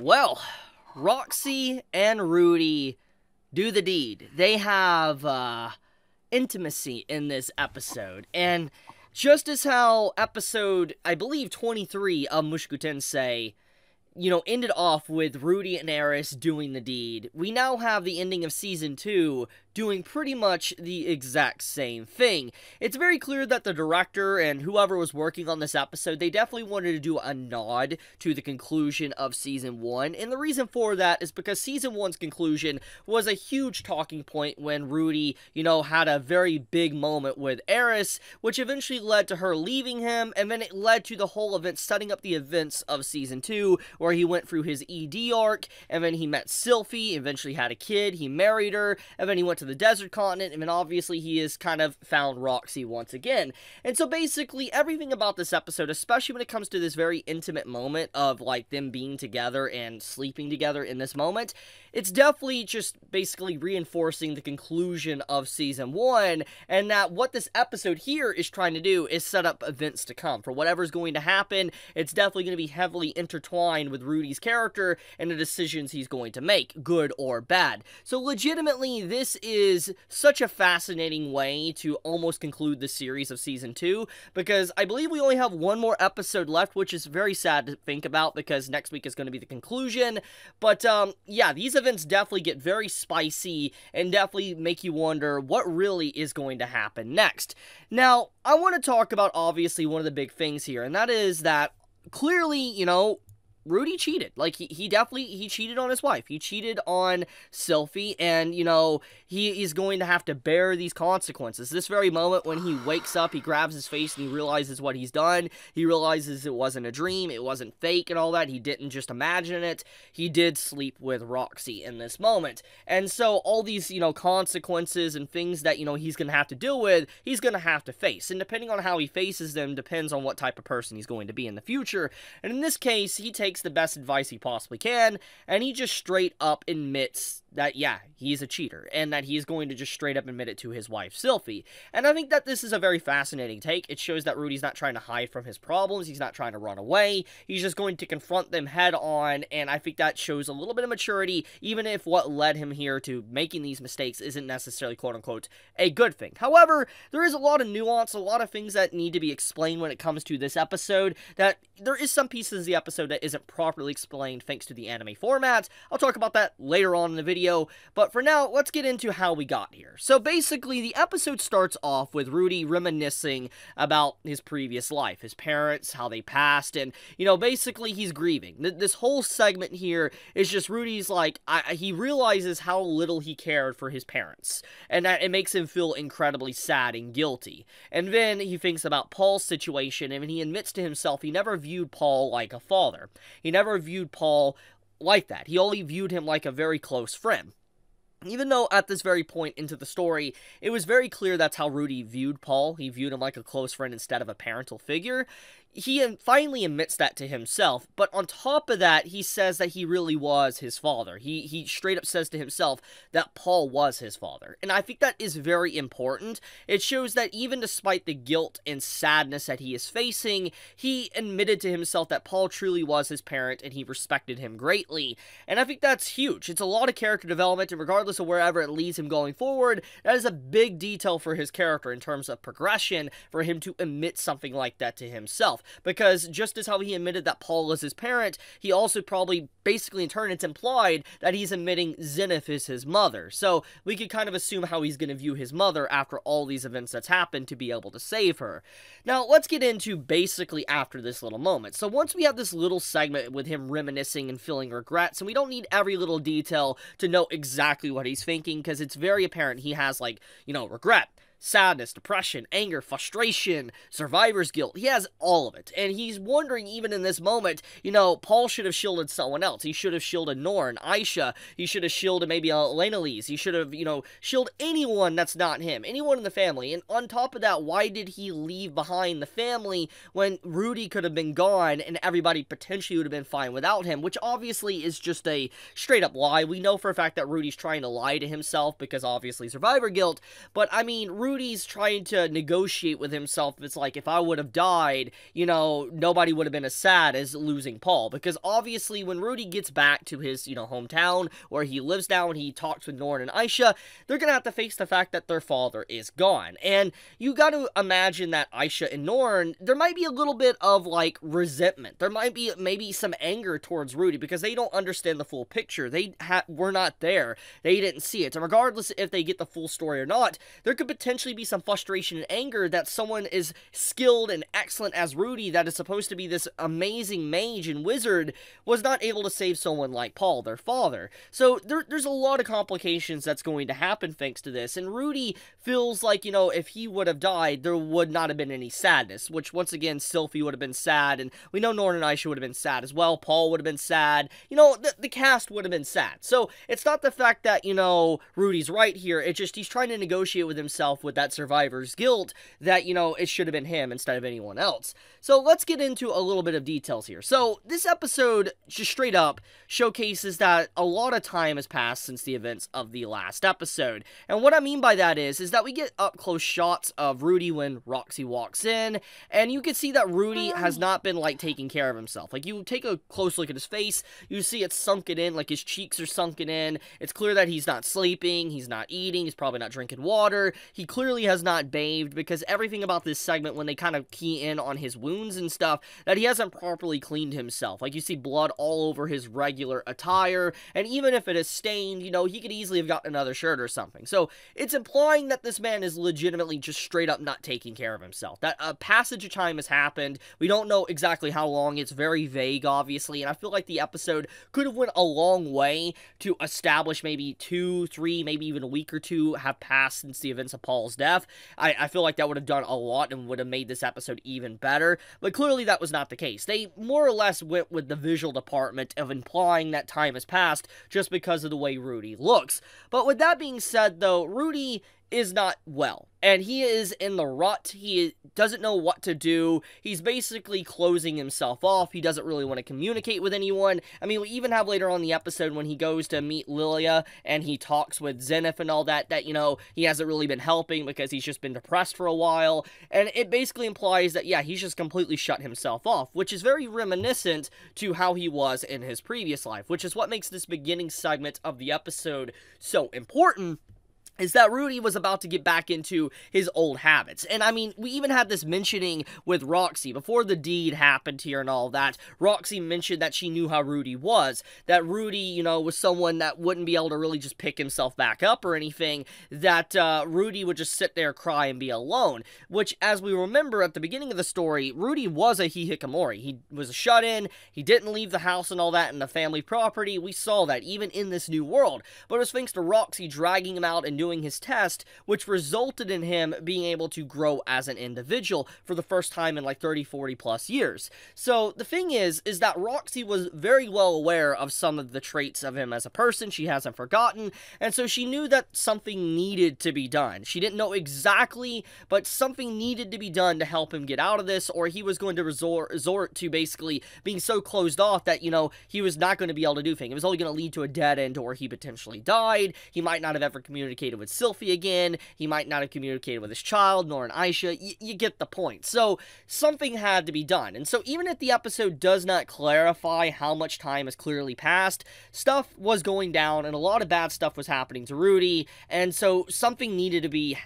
Well, Roxy and Rudy do the deed. They have uh, intimacy in this episode. And just as how episode, I believe, 23 of Mushoku Tensei you know, ended off with Rudy and Eris doing the deed. We now have the ending of season two doing pretty much the exact same thing. It's very clear that the director and whoever was working on this episode, they definitely wanted to do a nod to the conclusion of season one. And the reason for that is because season one's conclusion was a huge talking point when Rudy, you know, had a very big moment with Eris, which eventually led to her leaving him, and then it led to the whole event setting up the events of season two, where he went through his ED arc, and then he met Sylphie, eventually had a kid, he married her, and then he went to the desert continent, and then obviously he has kind of found Roxy once again. And so basically, everything about this episode, especially when it comes to this very intimate moment of like them being together and sleeping together in this moment, it's definitely just basically reinforcing the conclusion of season one, and that what this episode here is trying to do is set up events to come. For whatever's going to happen, it's definitely going to be heavily intertwined with Rudy's character and the decisions he's going to make, good or bad. So legitimately, this is such a fascinating way to almost conclude the series of season two, because I believe we only have one more episode left, which is very sad to think about because next week is going to be the conclusion. But um, yeah, these events definitely get very spicy and definitely make you wonder what really is going to happen next. Now, I want to talk about obviously one of the big things here, and that is that clearly, you know, Rudy cheated. Like he, he definitely he cheated on his wife. He cheated on Sylphie, and you know he is going to have to bear these consequences. This very moment when he wakes up, he grabs his face and he realizes what he's done. He realizes it wasn't a dream, it wasn't fake, and all that. He didn't just imagine it. He did sleep with Roxy in this moment, and so all these you know consequences and things that you know he's gonna have to deal with, he's gonna have to face. And depending on how he faces them, depends on what type of person he's going to be in the future. And in this case, he takes takes the best advice he possibly can, and he just straight up admits that, yeah, he's a cheater, and that he's going to just straight up admit it to his wife, Sylphie. And I think that this is a very fascinating take. It shows that Rudy's not trying to hide from his problems, he's not trying to run away, he's just going to confront them head on, and I think that shows a little bit of maturity, even if what led him here to making these mistakes isn't necessarily, quote unquote, a good thing. However, there is a lot of nuance, a lot of things that need to be explained when it comes to this episode, that there is some pieces of the episode that isn't properly explained thanks to the anime format. I'll talk about that later on in the video, but for now, let's get into how we got here. So basically, the episode starts off with Rudy reminiscing about his previous life, his parents, how they passed, and, you know, basically he's grieving. This whole segment here is just Rudy's like, I, he realizes how little he cared for his parents, and that it makes him feel incredibly sad and guilty. And then he thinks about Paul's situation, and he admits to himself he never viewed Paul like a father. He never viewed Paul like that. He only viewed him like a very close friend. Even though at this very point into the story, it was very clear that's how Rudy viewed Paul. He viewed him like a close friend instead of a parental figure he finally admits that to himself, but on top of that, he says that he really was his father. He he straight up says to himself that Paul was his father. And I think that is very important. It shows that even despite the guilt and sadness that he is facing, he admitted to himself that Paul truly was his parent and he respected him greatly. And I think that's huge. It's a lot of character development, and regardless of wherever it leads him going forward, that is a big detail for his character in terms of progression for him to admit something like that to himself because just as how he admitted that Paul is his parent, he also probably basically in turn it's implied that he's admitting Zenith is his mother. So we could kind of assume how he's going to view his mother after all these events that's happened to be able to save her. Now, let's get into basically after this little moment. So once we have this little segment with him reminiscing and feeling regrets, and we don't need every little detail to know exactly what he's thinking because it's very apparent he has like, you know, regret sadness, depression, anger, frustration, survivor's guilt. He has all of it. And he's wondering, even in this moment, you know, Paul should have shielded someone else. He should have shielded Norn, Aisha. He should have shielded maybe uh, Lise. He should have, you know, shielded anyone that's not him, anyone in the family. And on top of that, why did he leave behind the family when Rudy could have been gone and everybody potentially would have been fine without him? Which obviously is just a straight up lie. We know for a fact that Rudy's trying to lie to himself because obviously survivor guilt. But I mean, Rudy Rudy's trying to negotiate with himself. It's like, if I would have died, you know, nobody would have been as sad as losing Paul. Because obviously, when Rudy gets back to his, you know, hometown where he lives now and he talks with Norn and Aisha, they're going to have to face the fact that their father is gone. And you got to imagine that Aisha and Norn, there might be a little bit of like resentment. There might be maybe some anger towards Rudy because they don't understand the full picture. They ha- were not there. They didn't see it. And regardless if they get the full story or not, there could potentially be some frustration and anger that someone is skilled and excellent as Rudy, that is supposed to be this amazing mage and wizard, was not able to save someone like Paul, their father. So there, there's a lot of complications that's going to happen thanks to this. And Rudy feels like, you know, if he would have died, there would not have been any sadness, which once again, Sylphie would have been sad. And we know Norn and Aisha would have been sad as well. Paul would have been sad. You know, the, the cast would have been sad. So it's not the fact that, you know, Rudy's right here. It's just he's trying to negotiate with himself with that survivor's guilt that, you know, it should have been him instead of anyone else. So let's get into a little bit of details here. So this episode, just straight up, showcases that a lot of time has passed since the events of the last episode. And what I mean by that is, is that we get up close shots of Rudy when Roxy walks in, and you can see that Rudy um. has not been, like, taking care of himself. Like, you take a close look at his face, you see it's sunken in, like his cheeks are sunken in. It's clear that he's not sleeping, he's not eating, he's probably not drinking water. He clearly has not bathed because everything about this segment, when they kind of key in on his wounds and stuff, that he hasn't properly cleaned himself. Like, you see blood all over his regular attire, and even if it is stained, you know, he could easily have gotten another shirt or something. So, it's implying that this man is legitimately just straight up not taking care of himself. That a passage of time has happened. We don't know exactly how long. It's very vague, obviously, and I feel like the episode could have went a long way to establish maybe two, three, maybe even a week or two have passed since the events of Paul's death. I, I feel like that would have done a lot and would have made this episode even better, but clearly that was not the case. They more or less went with the visual department of implying that time has passed just because of the way Rudy looks. But with that being said, though, Rudy is not well. And he is in the rut. He doesn't know what to do. He's basically closing himself off. He doesn't really want to communicate with anyone. I mean, we even have later on the episode when he goes to meet Lilia and he talks with Zenith and all that, that, you know, he hasn't really been helping because he's just been depressed for a while. And it basically implies that, yeah, he's just completely shut himself off, which is very reminiscent to how he was in his previous life, which is what makes this beginning segment of the episode so important is that Rudy was about to get back into his old habits. And I mean, we even had this mentioning with Roxy before the deed happened here and all that. Roxy mentioned that she knew how Rudy was, that Rudy, you know, was someone that wouldn't be able to really just pick himself back up or anything, that uh, Rudy would just sit there, cry, and be alone. Which, as we remember at the beginning of the story, Rudy was a hikikomori. He was a shut in, he didn't leave the house and all that and the family property. We saw that even in this new world. But it was thanks to Roxy dragging him out and doing doing his test, which resulted in him being able to grow as an individual for the first time in like 30, 40 plus years. So the thing is, is that Roxy was very well aware of some of the traits of him as a person. She hasn't forgotten. And so she knew that something needed to be done. She didn't know exactly, but something needed to be done to help him get out of this, or he was going to resort, resort to basically being so closed off that, you know, he was not going to be able to do things. It was only going to lead to a dead end, or he potentially died. He might not have ever communicated with Sylphie again. He might not have communicated with his child, Norn an Aisha. Y you get the point. So, something had to be done. And so, even if the episode does not clarify how much time has clearly passed, stuff was going down, and a lot of bad stuff was happening to Rudy, and so something needed to be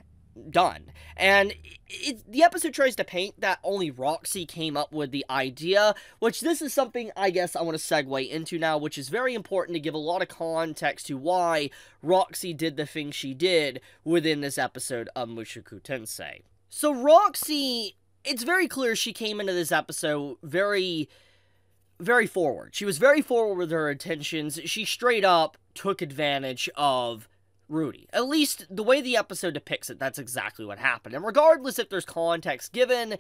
done. And it, the episode tries to paint that only Roxy came up with the idea, which this is something I guess I want to segue into now, which is very important to give a lot of context to why Roxy did the thing she did within this episode of Mushoku Tensei. So Roxy, it's very clear she came into this episode very very forward. She was very forward with her intentions. She straight up took advantage of Rudy. At least the way the episode depicts it, that's exactly what happened. And regardless if there's context given,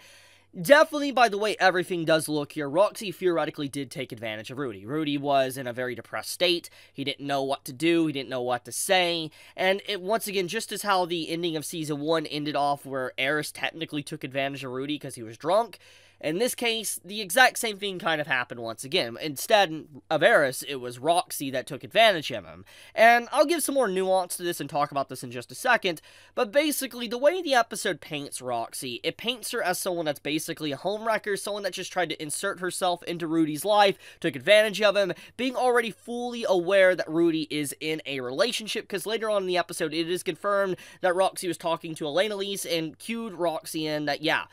definitely by the way everything does look here, Roxy theoretically did take advantage of Rudy. Rudy was in a very depressed state. He didn't know what to do. He didn't know what to say. And it, once again, just as how the ending of season one ended off where Eris technically took advantage of Rudy because he was drunk, In this case, the exact same thing kind of happened once again. Instead of Eris, it was Roxy that took advantage of him. And I'll give some more nuance to this and talk about this in just a second, but basically, the way the episode paints Roxy, it paints her as someone that's basically a homewrecker, someone that just tried to insert herself into Rudy's life, took advantage of him, being already fully aware that Rudy is in a relationship, because later on in the episode, it is confirmed that Roxy was talking to Elinalise and cued Roxy in that, yeah,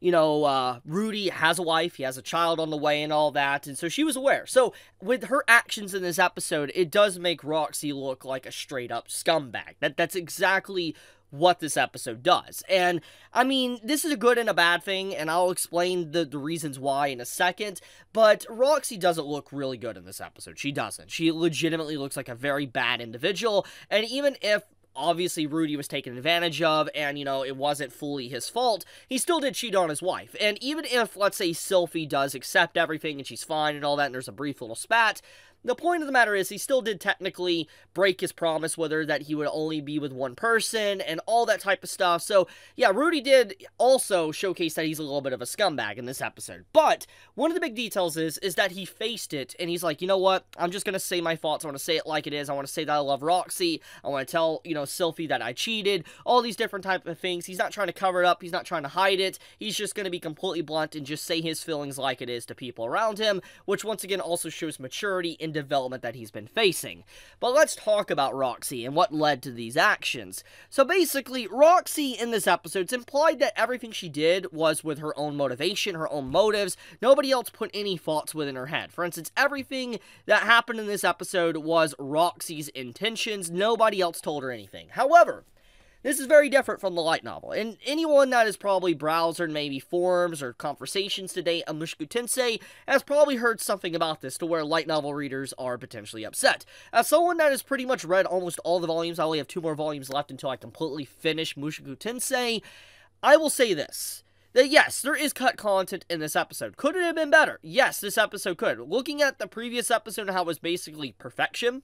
you know, uh, Rudy has a wife, he has a child on the way, and all that, and so she was aware. So, with her actions in this episode, it does make Roxy look like a straight up scumbag. That that's exactly what this episode does. And I mean, this is a good and a bad thing, and I'll explain the, the reasons why in a second. But Roxy doesn't look really good in this episode. She doesn't. She legitimately looks like a very bad individual. And even if obviously Rudy was taken advantage of and, you know, it wasn't fully his fault, he still did cheat on his wife. And even if, let's say, Sylphie does accept everything and she's fine and all that, and there's a brief little spat, the point of the matter is, he still did technically break his promise whether that he would only be with one person and all that type of stuff. So, yeah, Rudy did also showcase that he's a little bit of a scumbag in this episode. But one of the big details is is that he faced it and he's like, you know what? I'm just gonna say my thoughts. I want to say it like it is. I want to say that I love Roxy. I want to tell you know Sylphie that I cheated. All these different type of things. He's not trying to cover it up. He's not trying to hide it. He's just gonna be completely blunt and just say his feelings like it is to people around him, which once again also shows maturity and development that he's been facing. But let's talk about Roxy and what led to these actions. So basically, Roxy in this episode, it's implied that everything she did was with her own motivation, her own motives. Nobody else put any thoughts within her head. For instance, everything that happened in this episode was Roxy's intentions. Nobody else told her anything. However, this is very different from the light novel, and anyone that has probably browsed maybe forums or conversations today on Mushoku Tensei has probably heard something about this to where light novel readers are potentially upset. As someone that has pretty much read almost all the volumes, I only have two more volumes left until I completely finish Mushoku Tensei, I will say this that yes, there is cut content in this episode. Could it have been better? Yes, this episode could. Looking at the previous episode how it was basically perfection,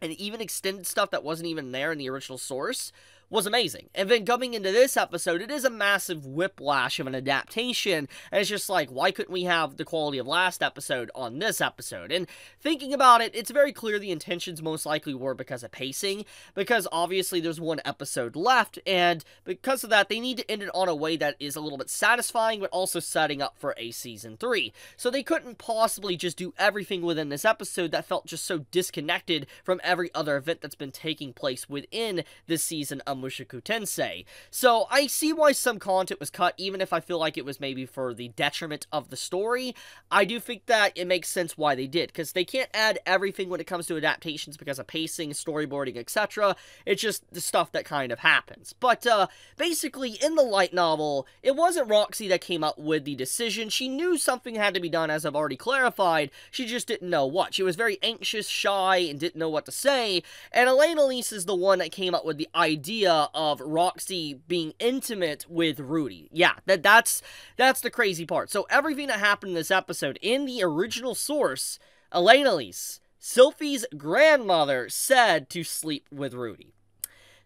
and even extended stuff that wasn't even there in the original source, was amazing. And then coming into this episode, it is a massive whiplash of an adaptation. And it's just like, why couldn't we have the quality of last episode on this episode? And thinking about it, it's very clear the intentions most likely were because of pacing, because obviously there's one episode left, and because of that, they need to end it on a way that is a little bit satisfying, but also setting up for a season 3. So they couldn't possibly just do everything within this episode that felt just so disconnected from every other event that's been taking place within this season of Mushoku Tensei. So I see why some content was cut, even if I feel like it was maybe for the detriment of the story. I do think that it makes sense why they did, because they can't add everything when it comes to adaptations because of pacing, storyboarding, etc. It's just the stuff that kind of happens. But uh, basically, in the light novel, it wasn't Roxy that came up with the decision. She knew something had to be done, as I've already clarified. She just didn't know what. She was very anxious, shy, and didn't know what to say. And Elinalise is the one that came up with the idea idea of Roxy being intimate with Rudy. Yeah, that that's that's the crazy part. So everything that happened in this episode in the original source, Elinalise, Sylphie's grandmother said to sleep with Rudy.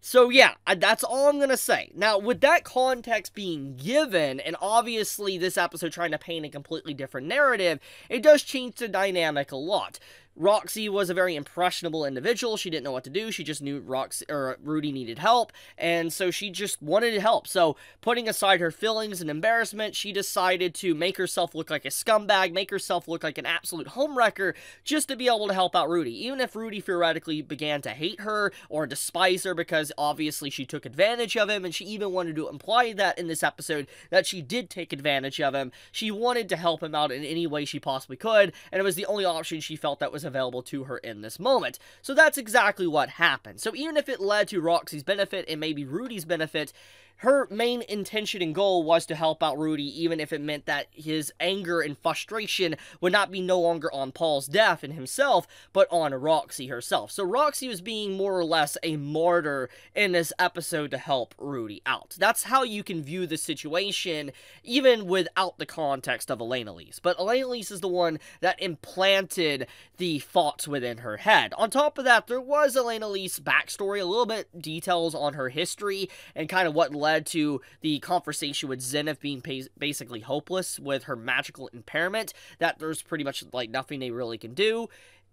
So yeah, that's all I'm gonna say. Now, with that context being given, and obviously this episode trying to paint a completely different narrative, it does change the dynamic a lot. Roxy was a very impressionable individual. She didn't know what to do. She just knew Roxy or Rudy needed help, and so she just wanted help. So, putting aside her feelings and embarrassment, she decided to make herself look like a scumbag, make herself look like an absolute homewrecker, just to be able to help out Rudy. Even if Rudy theoretically began to hate her or despise her because obviously she took advantage of him, and she even wanted to imply that in this episode that she did take advantage of him. She wanted to help him out in any way she possibly could, and it was the only option she felt that was was available to her in this moment. So that's exactly what happened. So even if it led to Roxy's benefit and maybe Rudy's benefit, her main intention and goal was to help out Rudy, even if it meant that his anger and frustration would not be no longer on Paul's death and himself, but on Roxy herself. So Roxy was being more or less a martyr in this episode to help Rudy out. That's how you can view the situation, even without the context of Elinalise. But Elinalise is the one that implanted the thoughts within her head. On top of that, there was Elinalise's backstory, a little bit details on her history and kind of what led led to the conversation with Zenith being basically hopeless with her magical impairment, that there's pretty much like nothing they really can do.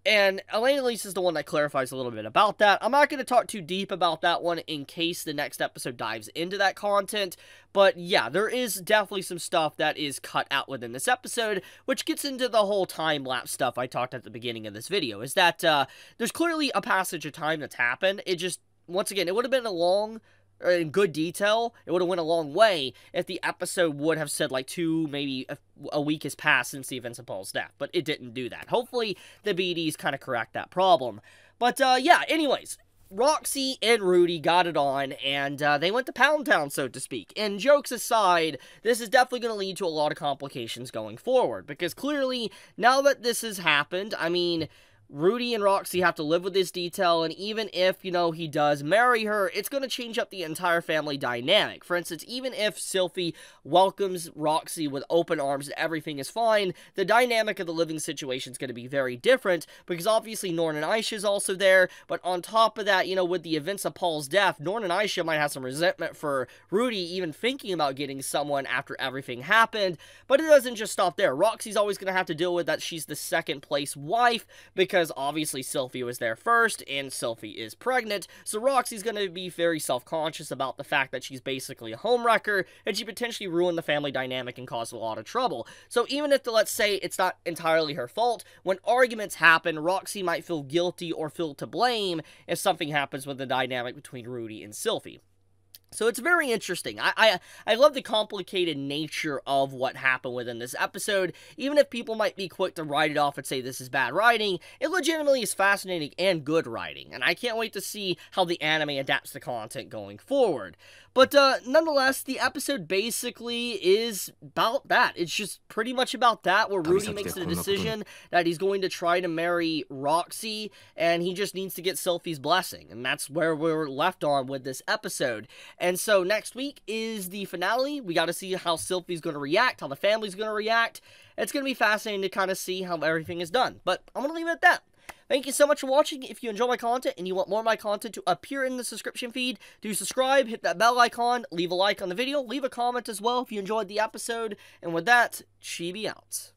And Elinalise is the one that clarifies a little bit about that. I'm not going to talk too deep about that one in case the next episode dives into that content. But yeah, there is definitely some stuff that is cut out within this episode, which gets into the whole time lapse stuff I talked at the beginning of this video. Is that uh, there's clearly a passage of time that's happened. It just, once again, it would have been a long in good detail, it would have went a long way if the episode would have said like two, maybe a, a, week has passed since the events of Paul's death, but it didn't do that. Hopefully, the BDs kind of correct that problem. But uh, yeah, anyways, Roxy and Rudy got it on, and uh, they went to Pound Town, so to speak. And jokes aside, this is definitely going to lead to a lot of complications going forward, because clearly, now that this has happened, I mean, Rudy and Roxy have to live with this detail, and even if, you know, he does marry her, it's going to change up the entire family dynamic. For instance, even if Sylphie welcomes Roxy with open arms and everything is fine, the dynamic of the living situation is going to be very different, because obviously Norn and Aisha is also there, but on top of that, you know, with the events of Paul's death, Norn and Aisha might have some resentment for Rudy even thinking about getting someone after everything happened, but it doesn't just stop there. Roxy's always going to have to deal with that she's the second place wife, because because obviously Sylphie was there first, and Sylphie is pregnant, so Roxy's gonna be very self-conscious about the fact that she's basically a homewrecker, and she potentially ruined the family dynamic and caused a lot of trouble. So even if, the, let's say, it's not entirely her fault, when arguments happen, Roxy might feel guilty or feel to blame if something happens with the dynamic between Rudy and Sylphie. So it's very interesting. I, I I love the complicated nature of what happened within this episode. Even if people might be quick to write it off and say this is bad writing, it legitimately is fascinating and good writing. And I can't wait to see how the anime adapts the content going forward. But uh, nonetheless, the episode basically is about that. It's just pretty much about that, where Rudy makes the decision that he's going to try to marry Roxy, and he just needs to get Sylphie's blessing. And that's where we're left on with this episode. And so next week is the finale. We got to see how Sylphie's going to react, how the family's going to react. It's going to be fascinating to kind of see how everything is done. But I'm going to leave it at that. Thank you so much for watching. If you enjoy my content and you want more of my content to appear in the subscription feed, do subscribe, hit that bell icon, leave a like on the video, leave a comment as well if you enjoyed the episode. And with that, Chibi out.